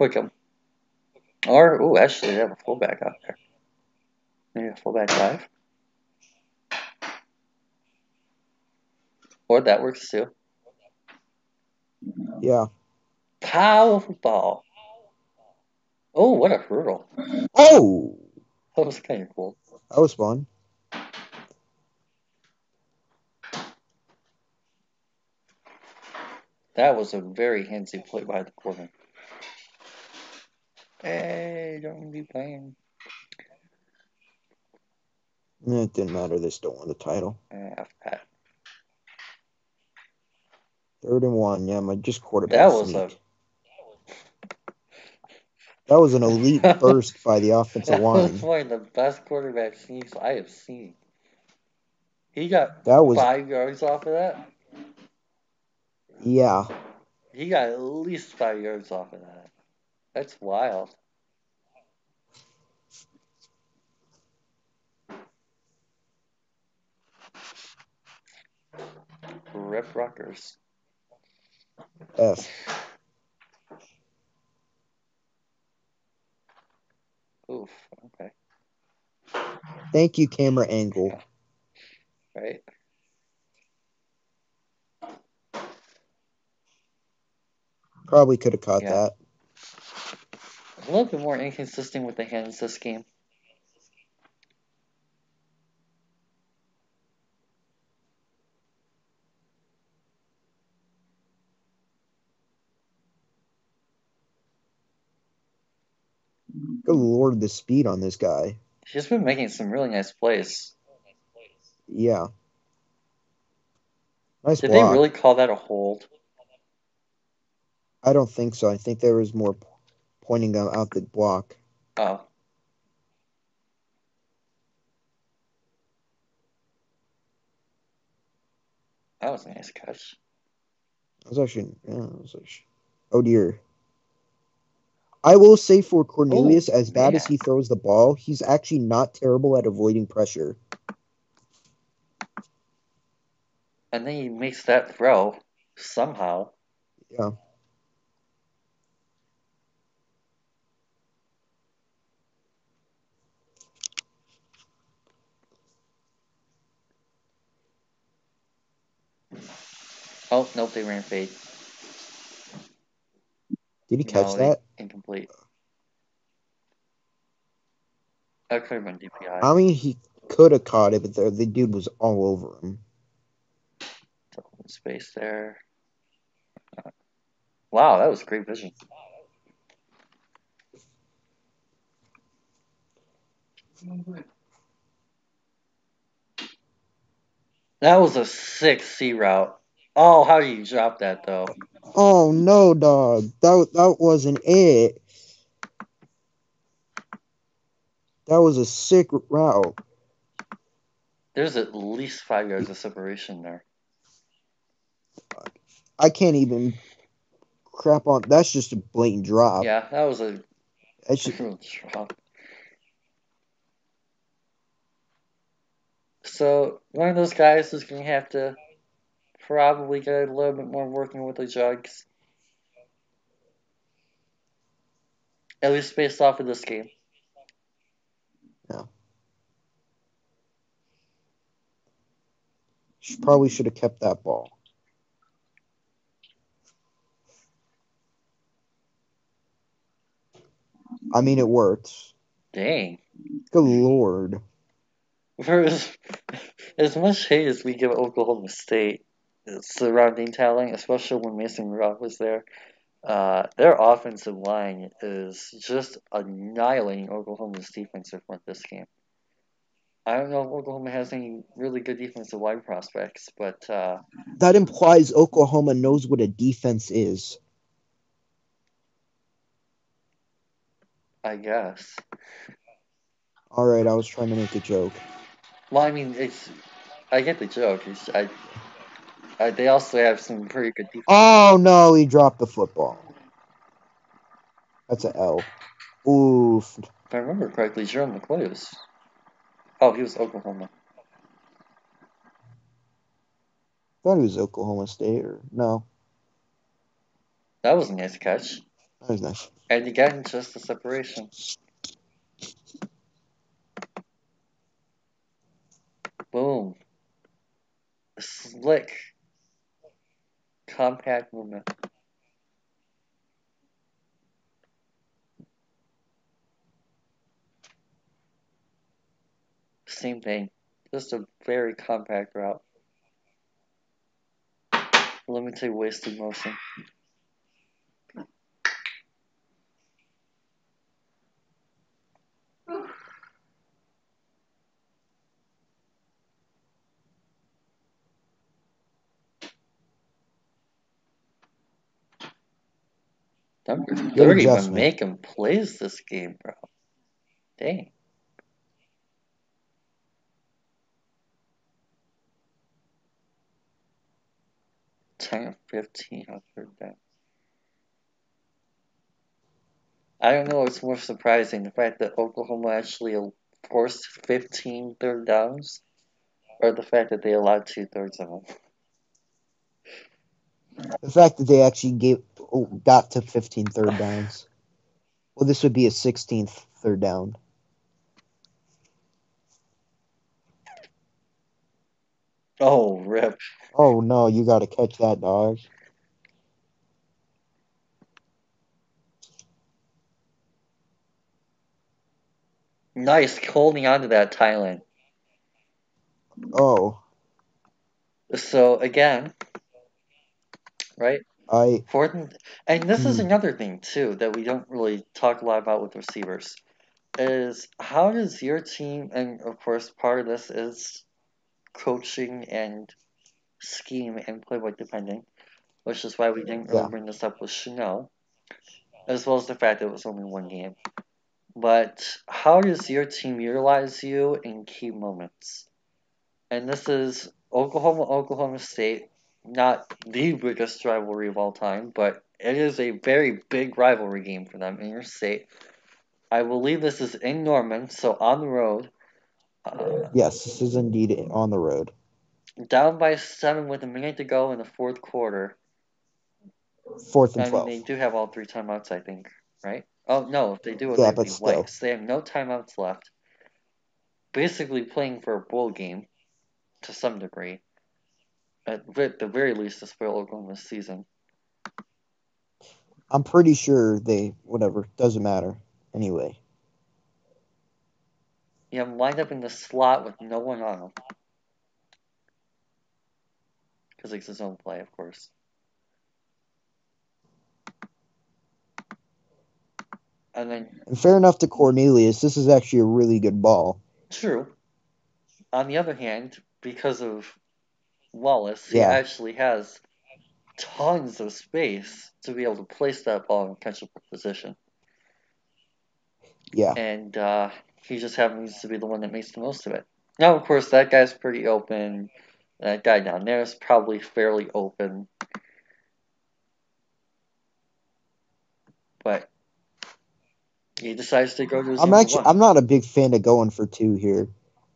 Quick him. Or, ooh, actually, they have a fullback out there. Maybe a fullback dive. Or that works too. Yeah. Powerful ball. Oh, what a hurdle. Oh, That was kind of cool. that was fun. That was a very handsy play by the corner. Hey, don't be playing. It didn't matter. They still won the title. F. Third and one. Yeah, my just quarterback. That was a. That was an elite burst by the offensive that was one of the best quarterback sneaks I have seen. He got That was five yards off of that. yeah. He got at least five yards off of that. That's wild. Rip Rockers. F. Oof. Okay. Thank you, camera angle. Right. Probably could have caught Yeah. that. A little bit more inconsistent with the hands this game. Good lord, the speed on this guy. He's been making some really nice plays. Yeah. Nice Did block. they really call that a hold? I don't think so. I think there was more pointing out out the block. Oh. That was a nice catch. That was actually, yeah, was actually, oh dear. I will say for Cornelius, oh, as bad as he throws the ball, he's actually not terrible at avoiding pressure. And then he makes that throw somehow. Yeah. Oh, nope, they ran fade. Did he catch No, that? Incomplete. That could have been DPI. I mean, he could have caught it, but the, the dude was all over him. Space there. Wow, that was great vision. That was a sick C route. Oh, how do you drop that though? Oh no, dog. That that wasn't it. That was a sick route. There's at least five yards of separation there. I can't even crap on. That's just a blatant drop. Yeah, that was a That's just, real drop. So one of those guys is gonna have to probably get a little bit more working with the jugs. At least based off of this game. Yeah. She probably should have kept that ball. I mean, it worked. Dang. Good lord. For as, as much hate as we give Oklahoma State surrounding talent, especially when Mason Rudolph was there, uh, their offensive line is just annihilating Oklahoma's defensive front this game. I don't know if Oklahoma has any really good defensive line prospects, but uh, That implies Oklahoma knows what a defense is. I guess. All right, I was trying to make a joke. Well, I mean, it's. I get the joke. It's, I, I, they also have some pretty good defense. Oh no, he dropped the football. That's an L. Oof. If I remember correctly, Jerome McCoy was. Oh, he was Oklahoma. thought he was Oklahoma State or no. That was a nice catch. That was nice. And again, just the separation. Boom. Slick. Compact movement. Same thing. Just a very compact route. Limited wasted motion. Number 30 been adjustment. making plays this game, bro. Dang. Ten of fifteen on third down. I don't know what's more surprising, the fact that Oklahoma actually forced 15 third downs, or the fact that they allowed two thirds of them. The fact that they actually gave Oh, got to 15 third downs. Well, this would be a 16th third down. Oh, rip. Oh no, you got to catch that dog. Nice holding on to that Tylan. Oh, So, again, right? I Fourth and, and this is Hmm. another thing too that we don't really talk a lot about with receivers is how does your team and of course part of this is coaching and scheme and playbook depending, which is why we didn't really Yeah. bring this up with Shenault, as well as the fact that it was only one game. But how does your team utilize you in key moments? And this is Oklahoma, Oklahoma State, not the biggest rivalry of all time, but it is a very big rivalry game for them in your state. I believe this is in Norman, so on the road. Uh, yes, this is indeed on the road. down by seven with a minute to go in the fourth quarter. Fourth I and mean, 12. they do have all three timeouts, I think, right? Oh no, if they do. Yeah, they'd be still. whites. They have no timeouts left. Basically, playing for a bowl game, to some degree. At the very least, to spoil Oklahoma's season. I'm pretty sure they whatever doesn't matter. Anyway, You have him lined up in the slot with no one on him. Because it's his own play, of course. And then, and fair enough to Cornelius, this is actually a really good ball. true. On the other hand, because of Wallace, he actually has tons of space to be able to place that ball in catchable position. Yeah. And uh, he just happens to be the one that makes the most of it. Now, of course, that guy's pretty open. That guy down there is probably fairly open. But he decides to go to his I'm actually one. I'm not a big fan of going for two here.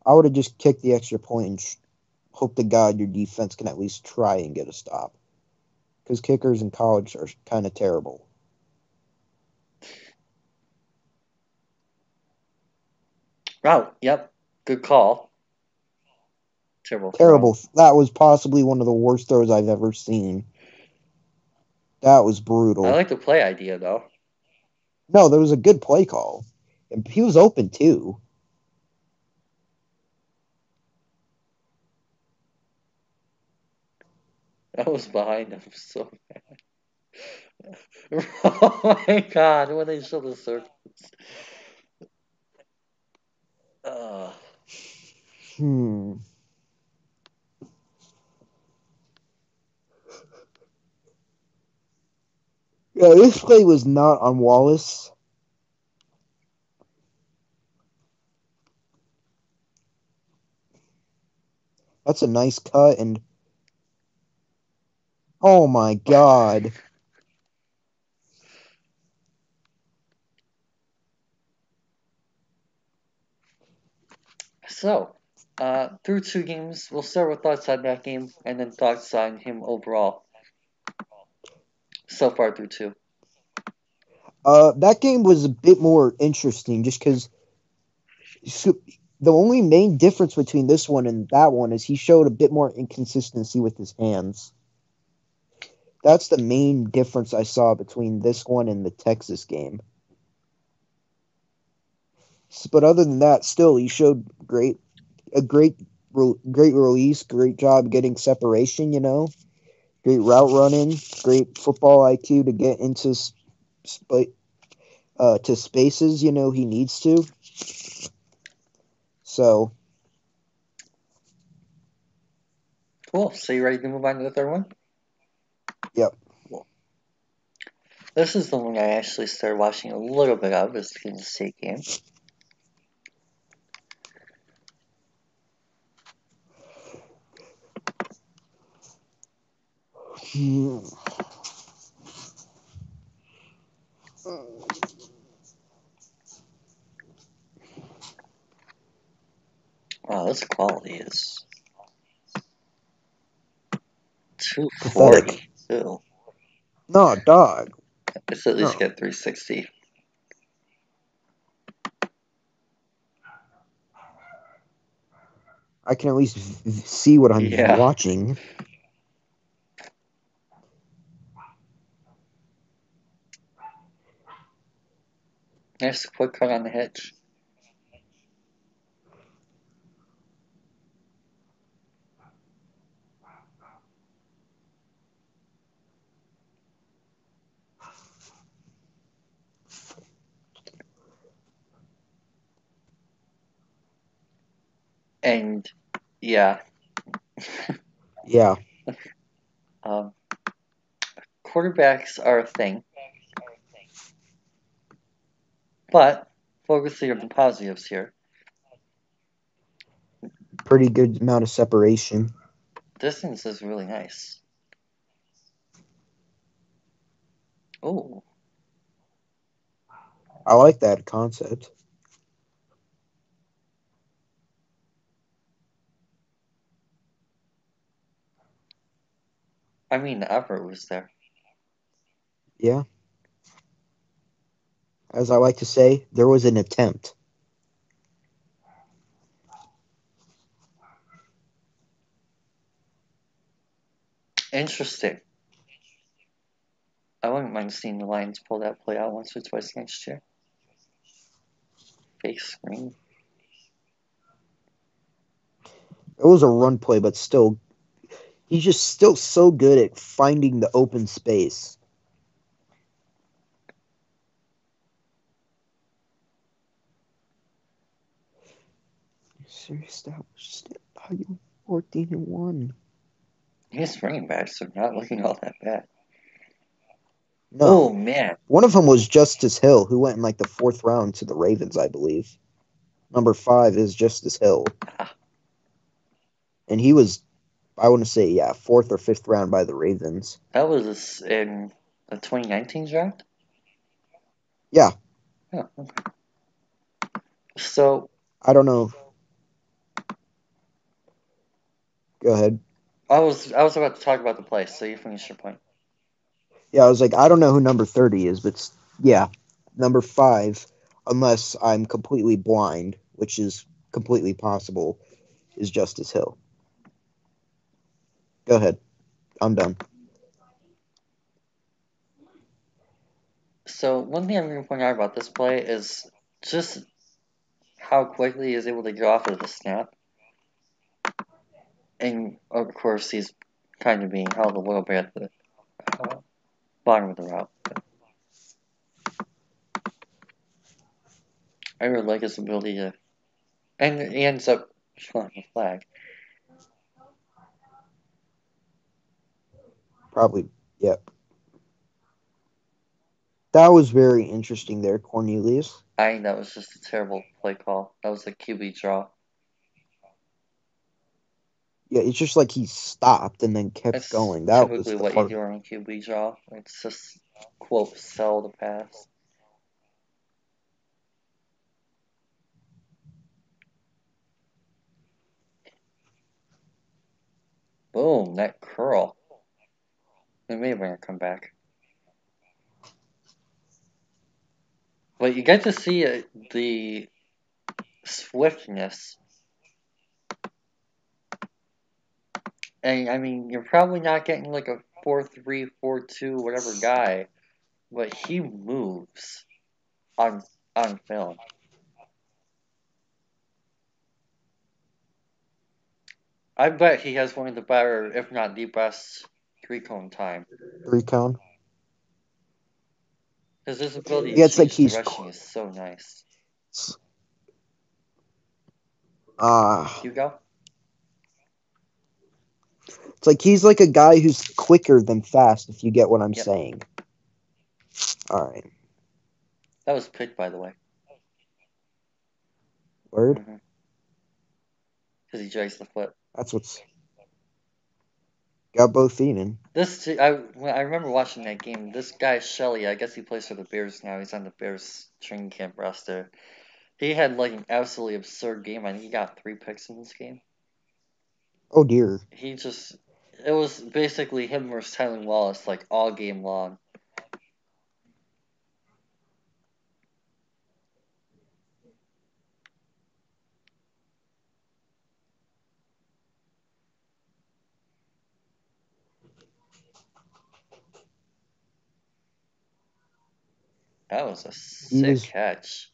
I would have just kicked the extra point and hope to God your defense can at least try and get a stop. Because kickers in college are kind of terrible. Wow. yep. Good call. Terrible. throw. Terrible. That was possibly one of the worst throws I've ever seen. That was brutal. I like the play idea, though. no, there was a good play call. And he was open too. I was behind him so bad. oh my god, when they show the circles. Uh, Hmm. Yeah, this play was not on Wallace. That's a nice cut and Oh my god. so, uh, through two games, we'll start with thoughts on that game and then thoughts on him overall. So far through two. Uh, that game was a bit more interesting just because the only main difference between this one and that one is he showed a bit more inconsistency with his hands. That's the main difference I saw between this one and the Texas game. But other than that, still he showed great, a great, great release, great job getting separation. You know, great route running, great football IQ to get into uh, to spaces. You know he needs to. So Cool. So you ready to move on to the third one? Yep. Cool. This is the one I actually started watching a little bit of, is the Kansas State game. hmm. Wow, this quality is 240. Ew. no dog. It's at least No. get 360. I can at least see what I'm Yeah. watching. Nice quick cut on the hitch. And yeah, Yeah, um, quarterbacks are a thing. But focusing on the positives here. pretty good amount of separation. Distance is really nice. Oh, I like that concept. I mean, the effort was there. Yeah. As I like to say, there was an attempt. Interesting. I wouldn't mind seeing the Lions pull that play out once or twice next year. Fake screen. It was a run play, but still, he's just still so good at finding the open space. Serious established how you 14 and 1. His running backs are not looking all that bad. No, Oh man, one of them was Justice Hill, who went in like the fourth round to the Ravens, I believe. Number five is Justice Hill, Ah. and he was, I want to say, yeah, fourth or fifth round by the Ravens. that was in the 2019 draft. Yeah. Oh, okay. So I don't know. Go ahead. I was I was about to talk about the place, so you finished your point. Yeah, I was like, I don't know who number 30 is, but yeah, number five, unless I'm completely blind, which is completely possible, is Justice Hill. Go ahead. I'm done. So one thing I'm going to point out about this play is just how quickly he is able to get off of the snap, and of course he's kind of being held a little bit at the uh, bottom of the route. I really like his ability to, and he ends up showing the flag. Probably, yep. That was very interesting there, Cornelius. I think that was just a terrible play call. That was a QB draw. Yeah, it's just like he stopped and then kept That's going. That was what part. you do on QB draw. It's just quote sell the pass. Boom, that curl. They may bring come back. But you get to see uh, the swiftness. And I mean, you're probably not getting like a 4 3, 4 2, whatever guy, but he moves on on film. I bet he has one of the better, if not the best, three cone time. Three cone. Because his ability Yeah, it's like he's direction is so nice. Ah, You go. it's like he's like a guy who's quicker than fast. If you get what I'm Yep. saying. All right. That was picked, by the way. Word. Because Mm-hmm. he drags the foot. That's what's got both feet in. This t- I when I remember watching that game. This guy Shelley, I guess he plays for the Bears now. He's on the Bears training camp roster. He had like an absolutely absurd game. I think he got three picks in this game. Oh dear. He just it was basically him versus Tylan Wallace like all game long. That was a sick was- catch.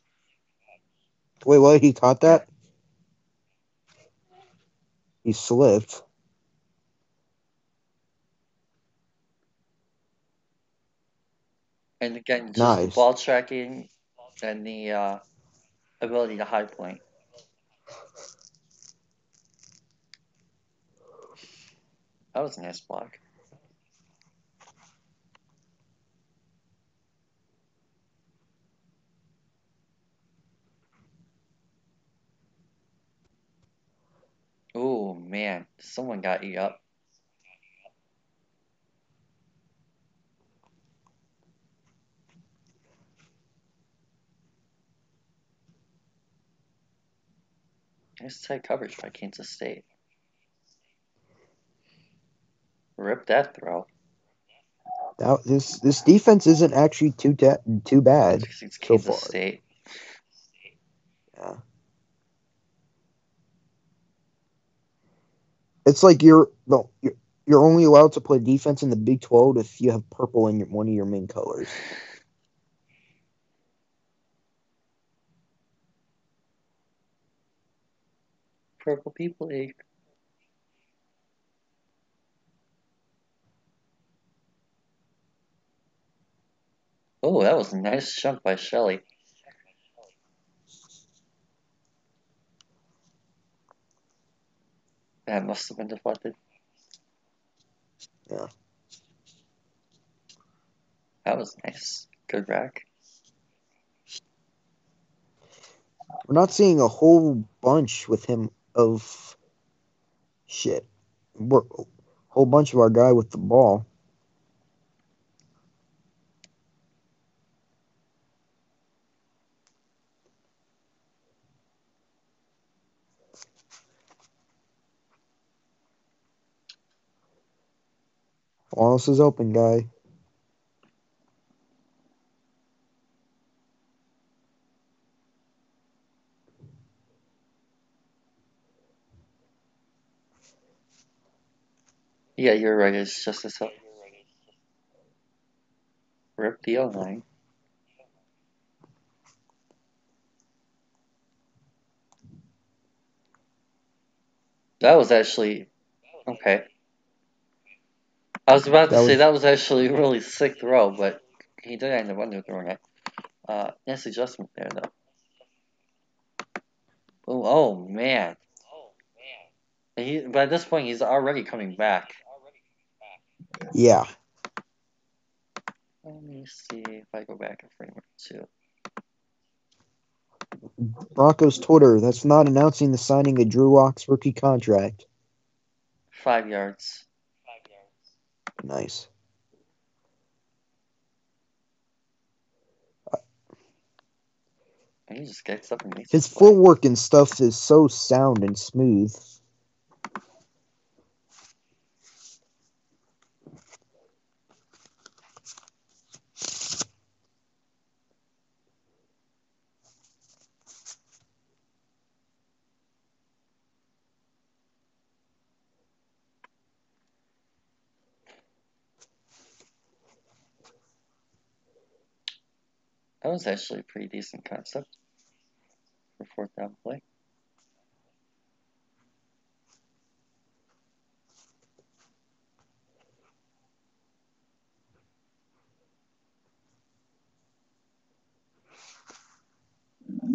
Wait, what? He caught that? He slipped. And again, just Nice. ball tracking and the uh, ability to high point. That was a nice block. Oh man, someone got you up. Nice tight coverage by Kansas State. Rip that throw. That this this defense isn't actually too too bad. It's So Kansas far. State. It's like you're no you're, you're only allowed to play defense in the Big Twelve if you have purple in your, one of your main colors. Purple People League. Oh, that was a nice jump by Shelley. That must have been deflected. Yeah. That was nice. Good rack. We're not seeing a whole bunch with him of shit. We're a whole bunch of our guy with the ball. Wallace is open, guy. Yeah, you're right. It's just a Rip the O line. That was actually okay. I was about to That say was- that was actually a really sick throw, but he did end up underthrowing it. Uh, nice adjustment there, though. Oh, oh man. He, but at this point, he's already coming back. Yeah. Let me see if I go back a frame or two. Broncos Twitter, that's not announcing the signing of Drew Lock's rookie contract. Five yards. Nice. And he just gets up and makes His footwork and stuff is so sound and smooth. Was actually a pretty decent concept for fourth down play.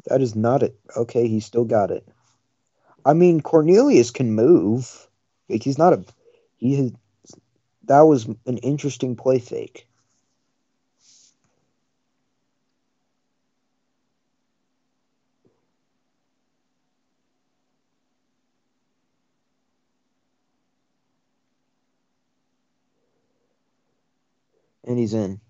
That is not it. Okay, he still got it. I mean, Cornelius can move. Like he's not a. He has. That was an interesting play fake. And he's in.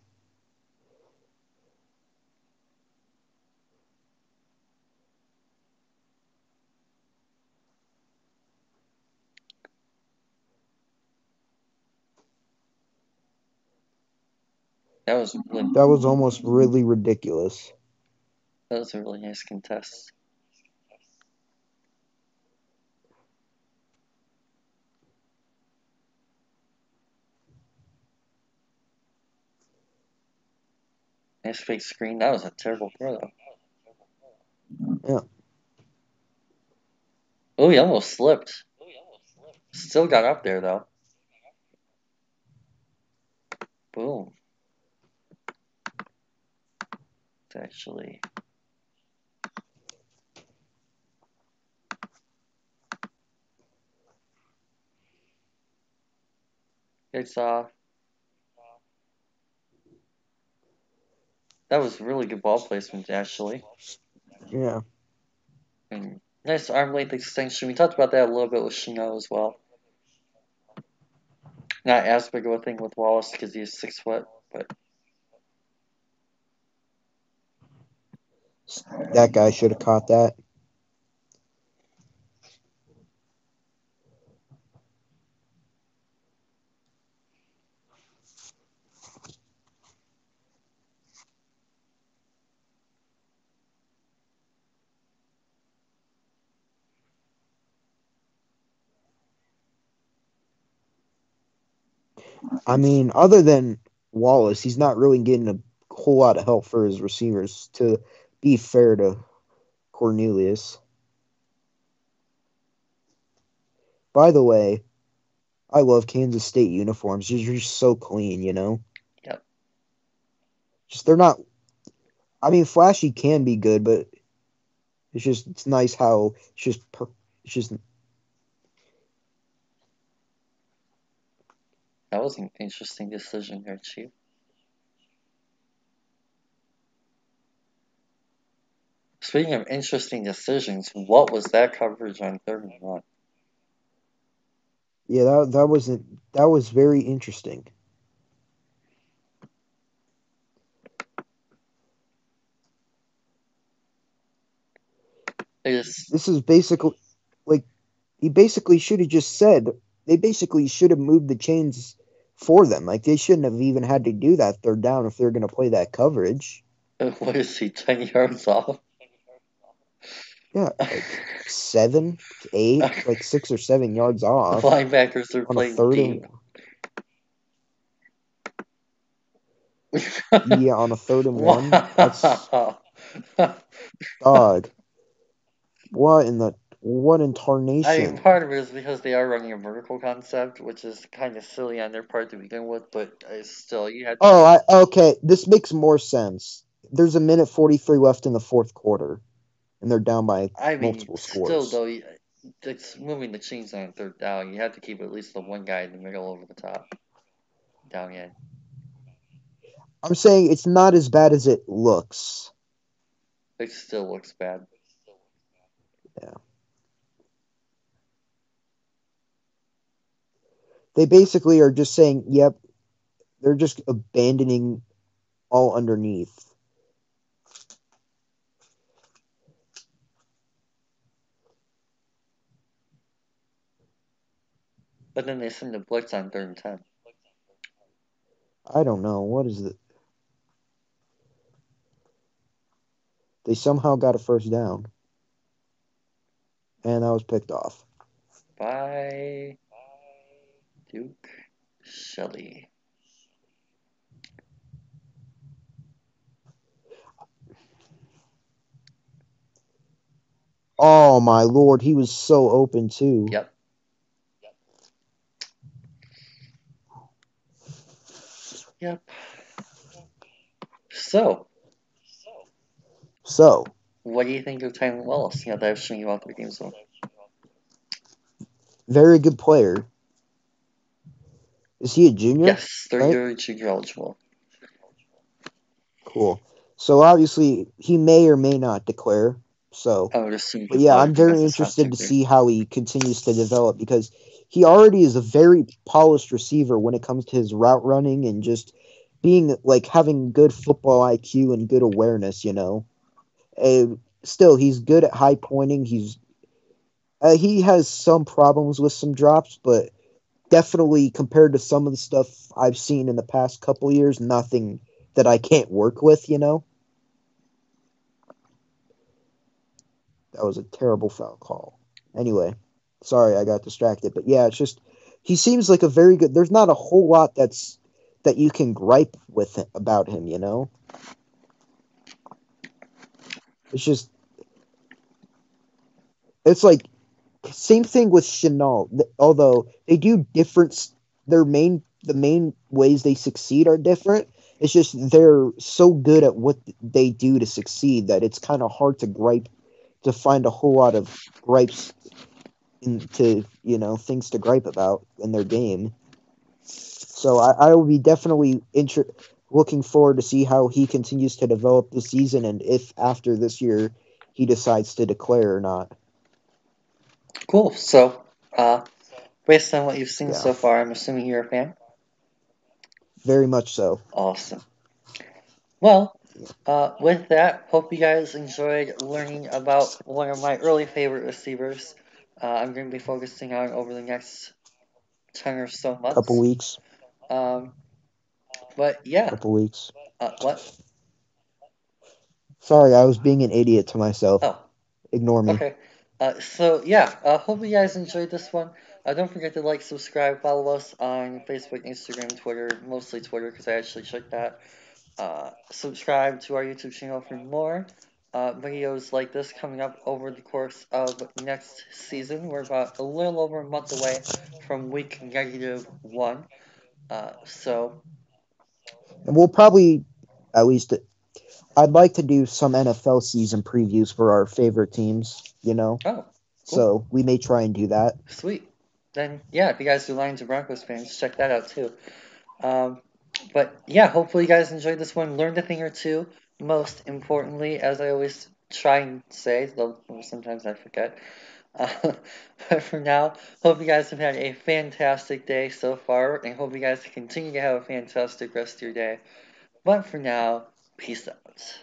That was really, That was almost really ridiculous. that was a really nice contest. Nice fake screen. That was a terrible throw, though. Yeah. Oh, he almost slipped. Still got up there, though. Boom. It's actually. It's off. That was really good ball placement, actually. Yeah. And nice arm length extension. We talked about that a little bit with Shenault as well. Not as big of a thing with Wallace because he's six foot, but That guy should have caught that. I mean, other than Wallace, he's not really getting a whole lot of help for his receivers, to be fair to Cornelius. By the way, I love Kansas State uniforms. They're just so clean, you know? Yep. Just they're not I mean flashy can be good, but it's just it's nice how it's just per, it's just That was an interesting decision here, Chief. Speaking of interesting decisions, what was that coverage on third and one? Yeah, that that was a, that was very interesting. Is This is basically like he basically should have just said they basically should have moved the chains for them. Like they shouldn't have even had to do that third down if they're going to play that coverage. what is he ten yards off? Yeah, like seven, eight, like six or seven yards The off linebackers are playing third deep. and yeah, on a third and one. That's dog. What in the what in I mean, part of it is because they are running a vertical concept, which is kind of silly on their part to begin with, but still, you had Oh, I okay. This makes more sense. There's a minute forty three left in the fourth quarter, and they're down by I mean, multiple still scores. though, it's moving the chains on third down. You have to keep at least the one guy in the middle over the top, down in. I'm saying it's not as bad as it looks. It still looks bad. They basically are just saying, "Yep." They're just abandoning all underneath. But then they send the blitz on third and ten. I don't know what is it. They somehow got a first down, and that was picked off. by Duke Shelley. Oh my lord, he was so open too. Yep. Yep. So, So, what do you think of Tylan Wallace? Yeah, that I've shown you all three games very good player. Is he a junior? Yes, third right? year junior eligible. Cool. So obviously he may or may not declare. So, I would assume. but yeah, I'm very at the top interested to see how he continues to develop because he already is a very polished receiver when it comes to his route running and just being like having good football IQ and good awareness. You know, and still he's good at high pointing. He's uh, he has some problems with some drops, but definitely compared to some of the stuff I've seen in the past couple years, nothing that I can't work with. You know. That was a terrible foul call. Anyway, sorry I got distracted, but yeah, it's just he seems like a very good. There's not a whole lot that's that you can gripe with it, about him, you know. It's just it's like same thing with Shenault. Although they do different, their main the main ways they succeed are different. It's just they're so good at what they do to succeed that it's kind of hard to gripe to find a whole lot of gripes into you know things to gripe about in their game. So I, I will be definitely inter- looking forward to see how he continues to develop this season and if after this year he decides to declare or not. Cool. So, uh, based on what you've seen Yeah. so far, I'm assuming you're a fan. Very much so. Awesome. Well, uh, with that, hope you guys enjoyed learning about one of my early favorite receivers. Uh, I'm going to be focusing on over the next ten or so months. Couple weeks. Um, but yeah, Couple weeks. uh, what? Sorry, I was being an idiot to myself. Oh, Ignore me. okay. Uh, so yeah, uh, hope you guys enjoyed this one. Uh, don't forget to like, subscribe, follow us on Facebook, Instagram, Twitter, mostly Twitter because I actually check that. Uh, subscribe to our YouTube channel for more uh, videos like this coming up over the course of next season. We're about a little over a month away from week negative one. So And we'll probably, at least, I'd like to do some NFL season previews for our favorite teams, you know? oh, So we may try and do that. sweet. then yeah, if you guys are Lions or Broncos fans, check that out too. Um, but yeah, hopefully you guys enjoyed this one, learned a thing or two. Most importantly, as I always try and say, though sometimes I forget. Uh, but for now, hope you guys have had a fantastic day so far, and hope you guys continue to have a fantastic rest of your day. But for now, peace out.